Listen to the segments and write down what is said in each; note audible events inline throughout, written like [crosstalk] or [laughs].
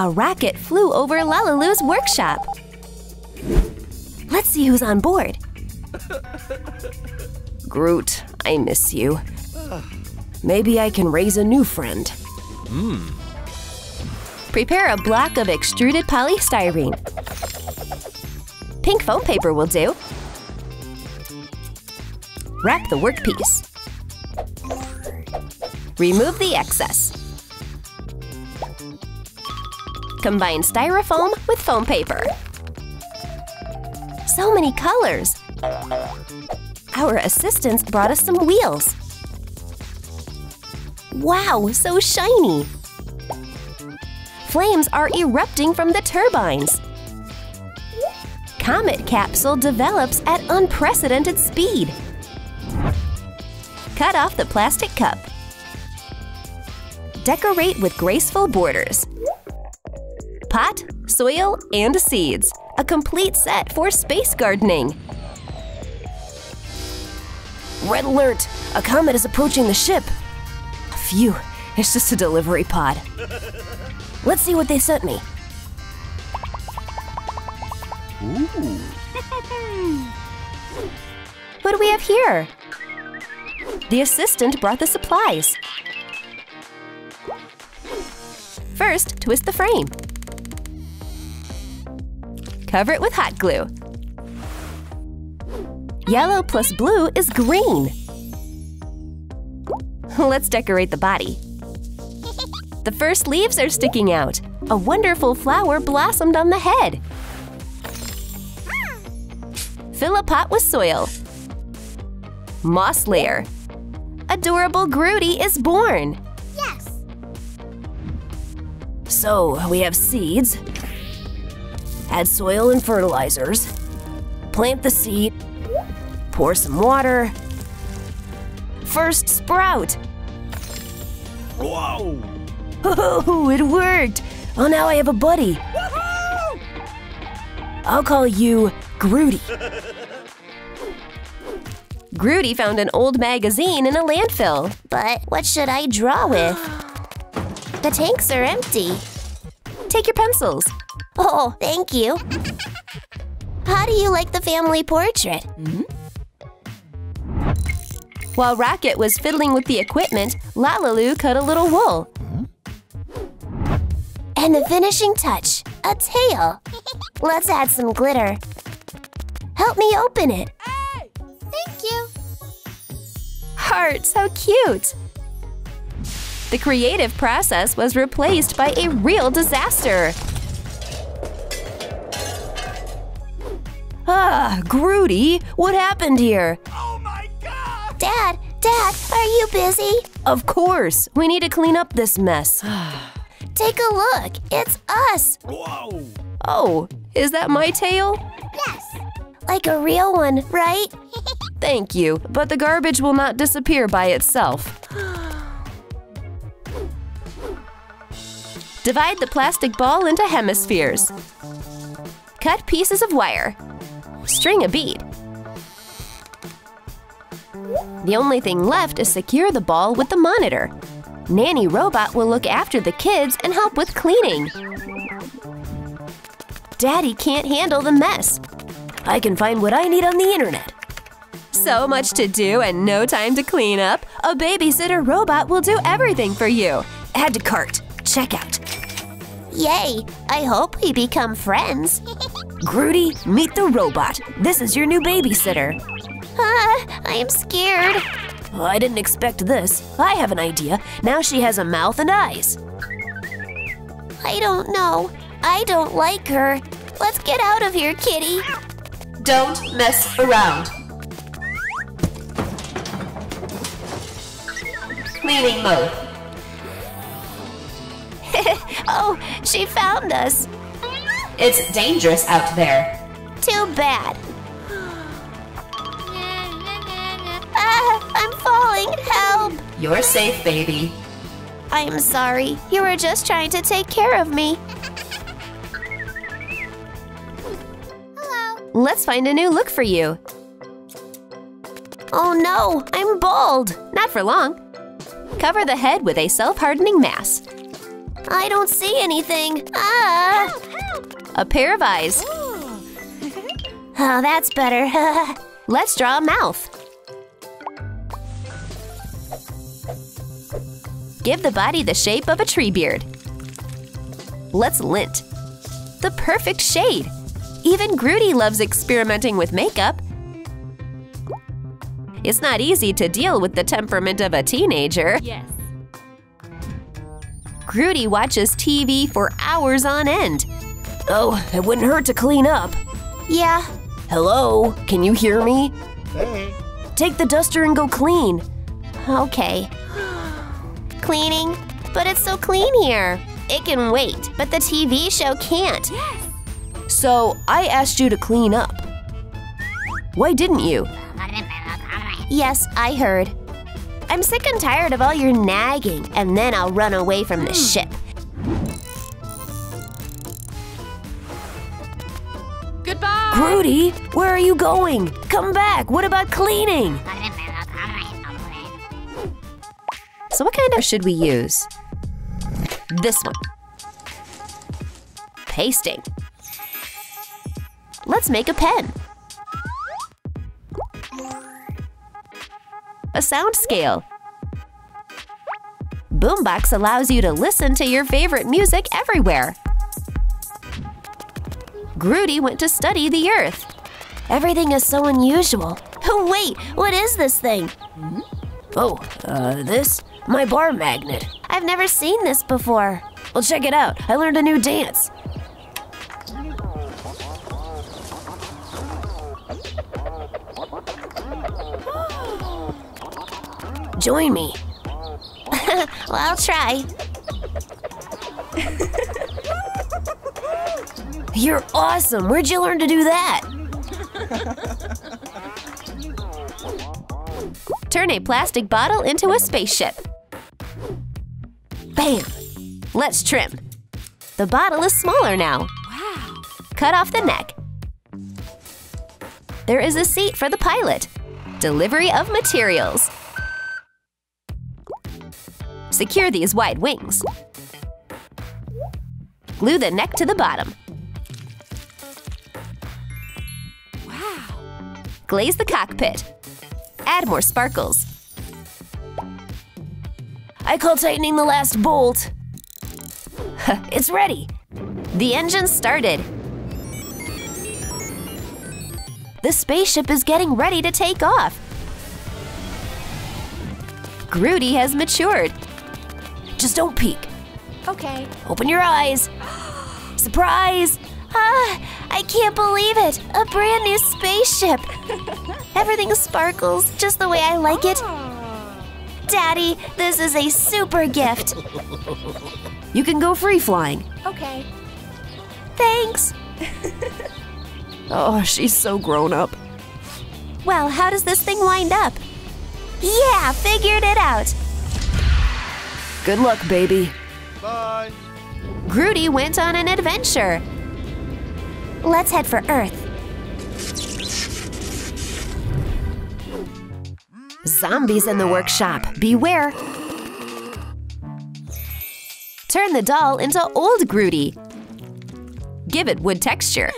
A rocket flew over LaLiLu's workshop. Let's see who's on board. [laughs] Groot, I miss you. Maybe I can raise a new friend. Hmm. Prepare a block of extruded polystyrene. Pink foam paper will do. Wrap the workpiece. Remove the excess. Combine styrofoam with foam paper. So many colors! Our assistants brought us some wheels. Wow, so shiny! Flames are erupting from the turbines. Comet capsule develops at unprecedented speed. Cut off the plastic cup. Decorate with graceful borders. Pot, soil, and seeds. A complete set for space gardening. Red alert! A comet is approaching the ship. Phew, it's just a delivery pod. Let's see what they sent me. Ooh. What do we have here? The assistant brought the supplies. First, twist the frame. Cover it with hot glue. Yellow plus blue is green. Let's decorate the body. The first leaves are sticking out. A wonderful flower blossomed on the head. Fill a pot with soil. Moss layer. Adorable Groody is born. Yes. So we have seeds. Add soil and fertilizers. Plant the seed. Pour some water. First sprout. Whoa! Oh, it worked! Oh, now I have a buddy. I'll call you Groody. [laughs] Groody found an old magazine in a landfill. But what should I draw with? [gasps] The tanks are empty. Take your pencils. Oh, thank you. How do you like the family portrait? Hmm? While Rocket was fiddling with the equipment, LaLiLu cut a little wool. Hmm? And the finishing touch, a tail. [laughs] Let's add some glitter. Help me open it. Thank you. Hearts, how cute! The creative process was replaced by a real disaster. Ah, Groody, what happened here? Oh my god! Dad, Dad, are you busy? Of course, we need to clean up this mess. [sighs] Take a look. It's us. Whoa! Oh, is that my tail? Yes. Like a real one, right? [laughs] Thank you, but the garbage will not disappear by itself. [gasps] Divide the plastic ball into hemispheres. Cut pieces of wire. String a bead. The only thing left is secure the ball with the monitor. Nanny Robot will look after the kids and help with cleaning. Daddy can't handle the mess. I can find what I need on the internet. So much to do and no time to clean up. A babysitter robot will do everything for you. Add to cart. Check out. Yay. I hope we become friends. [laughs] Groody, meet the robot. This is your new babysitter. Ah, [laughs] I am scared. Oh, I didn't expect this. I have an idea. Now she has a mouth and eyes. I don't know. I don't like her. Let's get out of here, kitty. Don't mess around. Cleaning mode. [laughs] Oh, she found us. It's dangerous out there. Too bad. Ah, I'm falling. Help. You're safe, baby. I'm sorry. You were just trying to take care of me. Hello. Let's find a new look for you. Oh no, I'm bald. Not for long. Cover the head with a self hardening mask. I don't see anything. Ah! A pair of eyes. Oh, that's better. [laughs] Let's draw a mouth. Give the body the shape of a tree beard. Let's lint. The perfect shade. Even Groody loves experimenting with makeup. It's not easy to deal with the temperament of a teenager. Yes. Groody watches TV for hours on end. Oh, it wouldn't hurt to clean up. yeah, Hello, can you hear me? Hey. Take the duster and go clean. okay. [gasps] Cleaning, but it's so clean here. It can wait, but the TV show can't. Yes. So, I asked you to clean up. Why didn't you? Yes, I heard. I'm sick and tired of all your nagging, and then I'll run away from the hmm. ship. Groody, where are you going? Come back. What about cleaning? So, what kind of should we use? This one. Pasting. Let's make a pen. A sound scale. Boombox allows you to listen to your favorite music everywhere. Groody went to study the Earth. Everything is so unusual. [laughs] Oh, wait, what is this thing? Oh, uh, this? My bar magnet. I've never seen this before. Well, check it out. I learned a new dance. [gasps] Join me. [laughs] Well, I'll try. [laughs] You're awesome. Where'd you learn to do that? Turn a plastic bottle into a spaceship. Bam! Let's trim. The bottle is smaller now. Wow. Cut off the neck. There is a seat for the pilot. Delivery of materials. Secure these wide wings. Glue the neck to the bottom. Glaze the cockpit. Add more sparkles. I call tightening the last bolt. [laughs] it's ready. The engine started. The spaceship is getting ready to take off. Groody has matured. Just don't peek. Okay. Open your eyes. [gasps] Surprise! Ah, I can't believe it! A brand new spaceship! [laughs] Everything sparkles just the way I like it. Daddy, this is a super gift. [laughs] You can go free flying. Okay. Thanks. [laughs] Oh, she's so grown up. Well, how does this thing wind up? Yeah, figured it out. Good luck, baby. Bye. Groody went on an adventure. Let's head for Earth. Zombies in the workshop. Beware. Turn the doll into old Groody. Give it wood texture.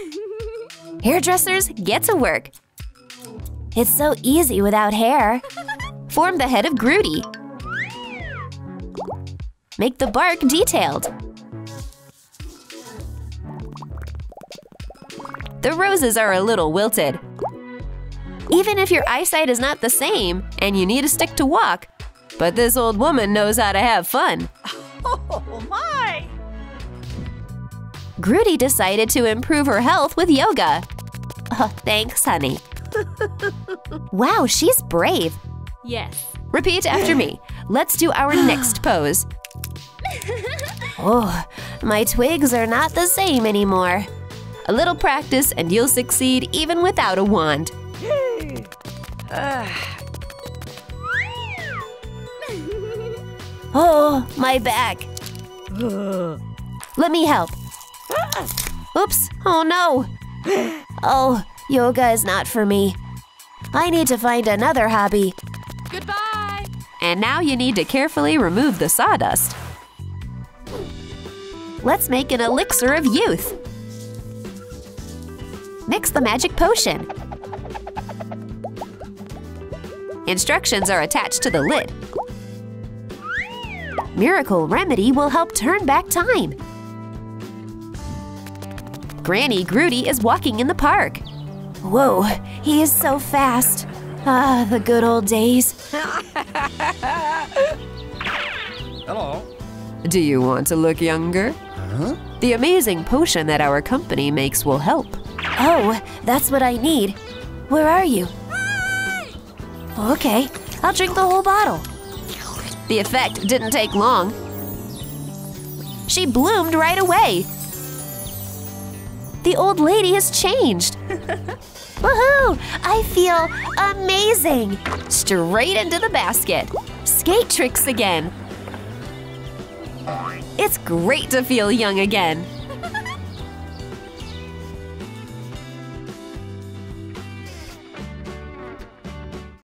Hairdressers, get to work. It's so easy without hair. Form the head of Groody. Make the bark detailed. The roses are a little wilted. Even if your eyesight is not the same and you need a stick to walk, but this old woman knows how to have fun. [laughs] Oh my! Groody decided to improve her health with yoga. Oh, thanks, honey. [laughs] wow, she's brave. Yes. Repeat after me. Let's do our [gasps] next pose. [laughs] Oh, my twigs are not the same anymore. A little practice and you'll succeed even without a wand. [sighs] Oh, my back. Let me help. Oops, oh no. Oh, yoga is not for me. I need to find another hobby. Goodbye. And now you need to carefully remove the sawdust. Let's make an elixir of youth. Mix the magic potion. Instructions are attached to the lid. Miracle Remedy will help turn back time. Granny Groody is walking in the park. Whoa, he is so fast. Ah, the good old days. [laughs] Hello. Do you want to look younger? The amazing potion that our company makes will help. Oh, that's what I need. Where are you? Okay, I'll drink the whole bottle. The effect didn't take long. She bloomed right away. The old lady has changed. [laughs] Woohoo! I feel amazing. Straight into the basket. Skate tricks again. It's great to feel young again.